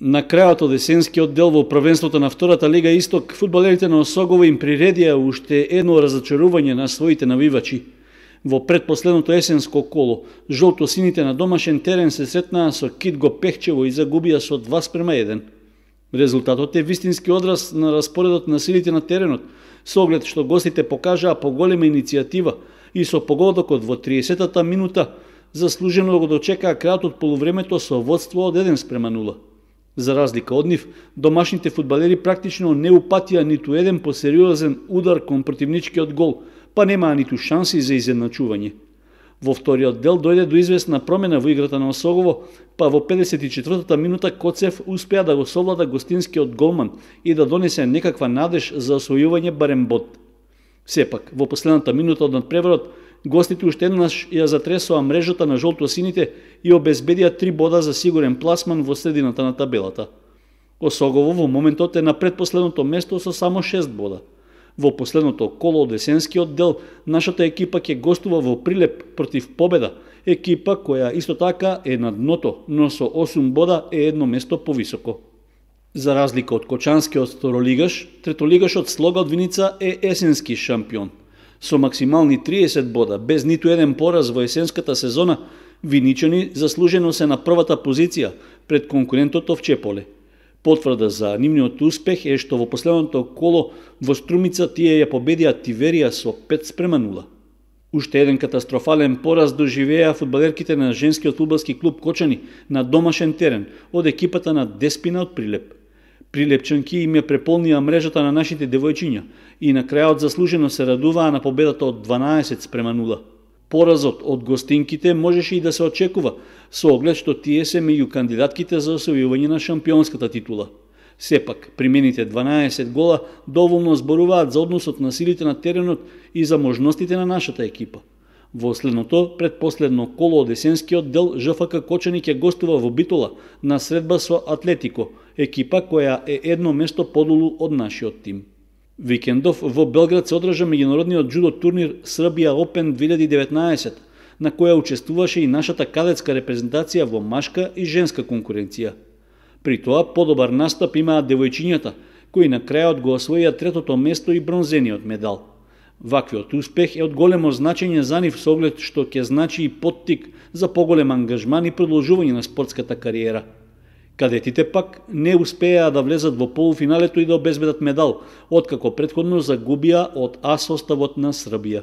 На крајот од есенскиот дел во првенството на втората лига Исток, фудбалерите на Осогово им приредија уште едно разочарување на своите навивачи. Во предпоследното есенско коло, жолто-сините на домашен терен се сретнаа со Китго Пехчево и загубија со 2 спрема 1. Резултатот е вистински одраз на распоредот на силите на теренот, со оглед што гостите покажаа поголема иницијатива и со погодокот во 30-та минута заслужено го дочекаа крајот од полувремето со водство од 1 спрема 0. За разлика од нив, домашните фудбалери практично не упатија ниту еден посериозен удар кон противничкиот гол, па немаа ниту шанси за изедначување. Во вториот дел дојде до известна промена во играта на Осогово, па во 54-та минута Коцев успеа да го совлада гостинскиот голман и да донесе некаква надеж за освојување барем бод. Сепак, во последната минута од надпреварот, Гостите уште еднаш ја затресоа мрежата на жолто-сините и обезбедија три бода за сигурен пласман во средината на табелата. Осогово во моментот е на предпоследното место со само 6 бода. Во последното коло од есенскиот дел, нашата екипа ќе гостува во Прилеп против Победа, екипа која исто така е на дното, но со 8 бода е едно место повисоко. За разлика од Кочанскиот второлигаш, третолигашот Слога од Виница е есенски шампион – Со максимални 30 бода, без ниту еден пораз во есенската сезона, Виничани заслужено се на првата позиција пред конкурентот Овчеполе. Потврда за нивниот успех е што во последното коло во Струмица тие ја победија Тиверија со 5 спрема 0. Уште еден катастрофален пораз доживеа фудбалерките на женскиот фудбалски клуб Кочани на домашен терен од екипата на Деспина од Прилеп. Прилепчанки им ја преполнија мрежата на нашите девојчиња и на крајот заслужено се радуваа на победата од 12 спрема 0. Поразот од гостинките можеше и да се очекува, со оглед што тие се меѓу кандидатките за освојување на шампионската титула. Сепак, примените 12 гола доволно зборуваат за односот на силите на теренот и за можностите на нашата екипа. Во следното, предпоследно коло од есенскиот дел, ЖФК Кочани ќе гостува во Битола на средба со Атлетико, екипа која е едно место подолу од нашиот тим. Викендов во Белград се одржа меѓународниот джудо турнир Србија Опен 2019, на која учествуваше и нашата кадетска репрезентација во машка и женска конкуренција. При тоа подобар настап имаат девојчињата, кои на крајот го освоија третото место и бронзениот медал – Ваквиот успех е од големо значење за нив со оглед што ќе значи и поттик за поголем ангажман и продолжување на спортската кариера. Кадетите пак не успеа да влезат во полуфиналето и да обезбедат медал, откако предходно загубија од А составот на Србија.